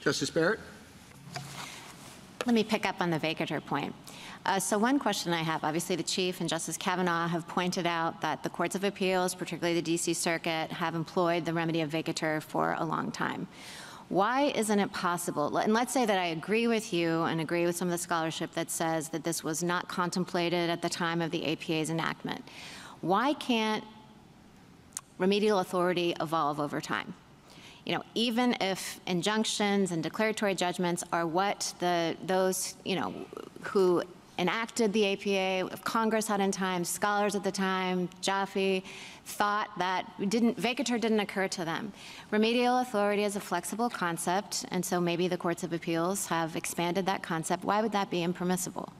Justice Barrett? Let me pick up on the vacatur point. Uh, so one question I have, obviously the Chief and Justice Kavanaugh have pointed out that the courts of appeals, particularly the DC Circuit, have employed the remedy of vacatur for a long time. Why isn't it possible, and let's say that I agree with you and agree with some of the scholarship that says that this was not contemplated at the time of the APA's enactment. Why can't remedial authority evolve over time? You know, even if injunctions and declaratory judgments are what the those, you know, who enacted the APA, Congress had in time, scholars at the time, Jaffe, thought that didn't, vacatur didn't occur to them. Remedial authority is a flexible concept, and so maybe the courts of appeals have expanded that concept. Why would that be impermissible?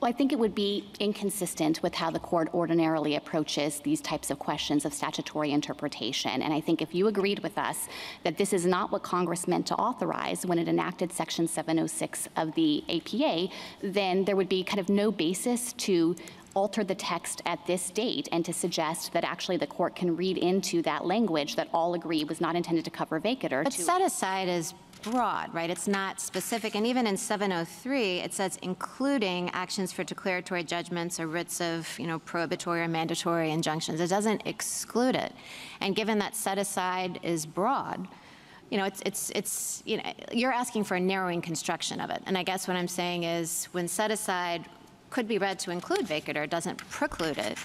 Well, I think it would be inconsistent with how the court ordinarily approaches these types of questions of statutory interpretation. And I think if you agreed with us that this is not what Congress meant to authorize when it enacted Section 706 of the APA, then there would be kind of no basis to alter the text at this date and to suggest that actually the court can read into that language that all agree was not intended to cover vacatur. But to set aside is broad, right? It's not specific. And even in 703, it says including actions for declaratory judgments or writs of, you know, prohibitory or mandatory injunctions. It doesn't exclude it. And given that set aside is broad, you know, it's, it's, it's, you know, you're asking for a narrowing construction of it. And I guess what I'm saying is when set aside could be read to include vacatur, doesn't preclude it.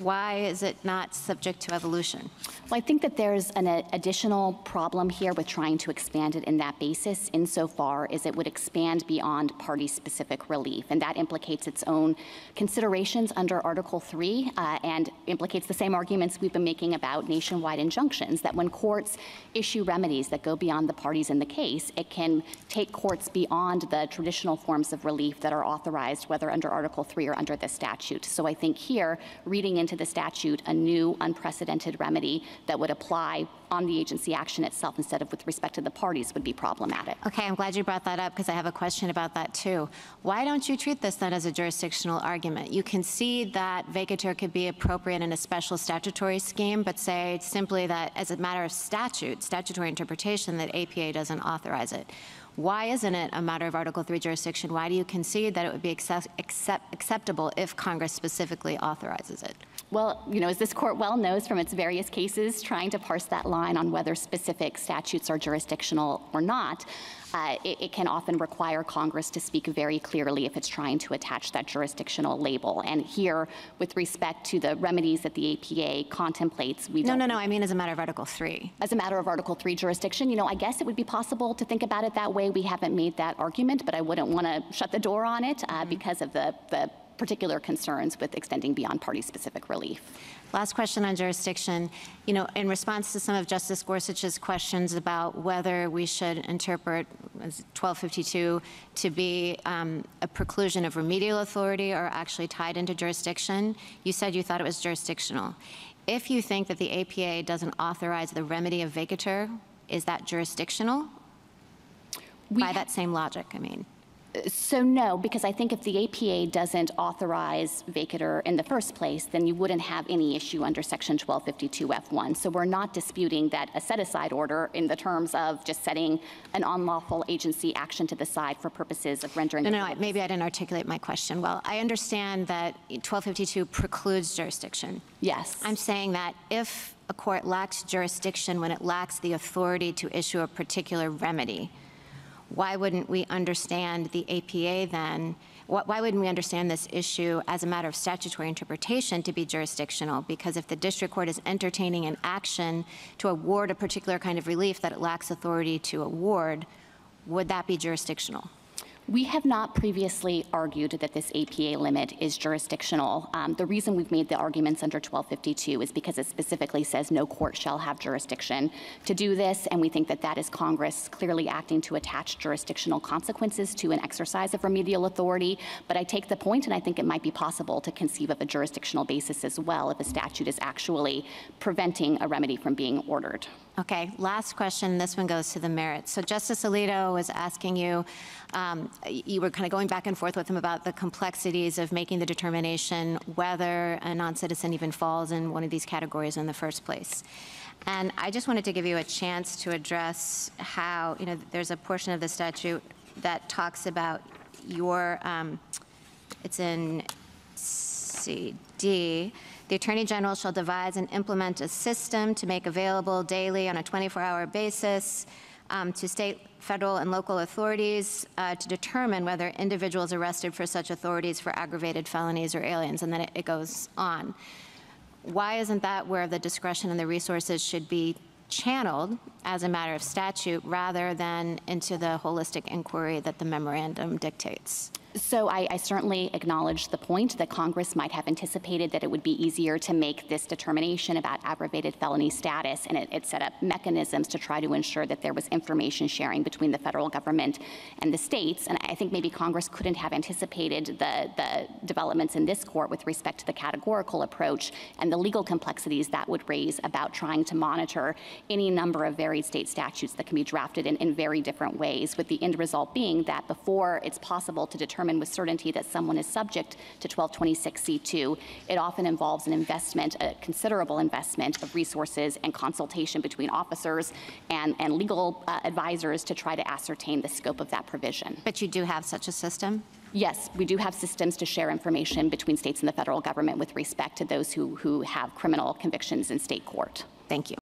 Why is it not subject to evolution? Well, I think that there's an additional problem here with trying to expand it in that basis insofar as it would expand beyond party-specific relief, and that implicates its own considerations under Article 3 uh, and implicates the same arguments we've been making about nationwide injunctions, that when courts issue remedies that go beyond the parties in the case, it can take courts beyond the traditional forms of relief that are authorized, whether under Article 3 or under the statute. So I think here, reading into the statute a new unprecedented remedy that would apply on the agency action itself instead of with respect to the parties would be problematic. Okay, I'm glad you brought that up because I have a question about that too. Why don't you treat this then as a jurisdictional argument? You can see that vacatur could be appropriate in a special statutory scheme, but say simply that as a matter of statute, statutory interpretation, that APA doesn't authorize it. Why isn't it a matter of Article 3 jurisdiction? Why do you concede that it would be accept, acceptable if Congress specifically authorizes it? Well, you know, as this court well knows from its various cases, trying to parse that line on whether specific statutes are jurisdictional or not, uh, it, it, can often require Congress to speak very clearly if it's trying to attach that jurisdictional label. And here, with respect to the remedies that the APA contemplates, we no, no, no. I mean, as a matter of Article Three. As a matter of Article Three jurisdiction, you know, I guess it would be possible to think about it that way. We haven't made that argument, but I wouldn't want to shut the door on it uh, mm -hmm. because of the the particular concerns with extending beyond party-specific relief. Last question on jurisdiction. You know, in response to some of Justice Gorsuch's questions about whether we should interpret 1252 to be um, a preclusion of remedial authority or actually tied into jurisdiction, you said you thought it was jurisdictional. If you think that the APA doesn't authorize the remedy of vacatur, is that jurisdictional? We By that same logic, I mean. So no, because I think if the APA doesn't authorize vacatur in the first place, then you wouldn't have any issue under Section 1252F1. So we're not disputing that a set-aside order in the terms of just setting an unlawful agency action to the side for purposes of rendering. No, no, maybe I didn't articulate my question well. I understand that 1252 precludes jurisdiction. Yes. I'm saying that if a court lacks jurisdiction when it lacks the authority to issue a particular remedy, why wouldn't we understand the APA then? Why wouldn't we understand this issue as a matter of statutory interpretation to be jurisdictional? Because if the district court is entertaining an action to award a particular kind of relief that it lacks authority to award, would that be jurisdictional? We have not previously argued that this APA limit is jurisdictional. Um, the reason we've made the arguments under 1252 is because it specifically says no court shall have jurisdiction to do this, and we think that that is Congress clearly acting to attach jurisdictional consequences to an exercise of remedial authority. But I take the point, and I think it might be possible to conceive of a jurisdictional basis as well if a statute is actually preventing a remedy from being ordered. Okay, last question. This one goes to the merits. So Justice Alito was asking you, um, you were kind of going back and forth with him about the complexities of making the determination whether a non-citizen even falls in one of these categories in the first place. And I just wanted to give you a chance to address how, you know, there's a portion of the statute that talks about your, um, it's in C, D, the Attorney General shall devise and implement a system to make available daily on a 24-hour basis um, to state, federal, and local authorities uh, to determine whether individuals arrested for such authorities for aggravated felonies or aliens, and then it- it goes on. Why isn't that where the discretion and the resources should be channeled as a matter of statute rather than into the holistic inquiry that the memorandum dictates? So I, I certainly acknowledge the point that Congress might have anticipated that it would be easier to make this determination about aggravated felony status, and it, it set up mechanisms to try to ensure that there was information sharing between the federal government and the states. And I think maybe Congress couldn't have anticipated the, the developments in this court with respect to the categorical approach and the legal complexities that would raise about trying to monitor any number of varied state statutes that can be drafted in, in very different ways, with the end result being that before it's possible to determine with certainty that someone is subject to 1226C2, it often involves an investment, a considerable investment of resources and consultation between officers and, and legal uh, advisors to try to ascertain the scope of that provision. But you do have such a system? Yes, we do have systems to share information between states and the federal government with respect to those who, who have criminal convictions in state court. Thank you.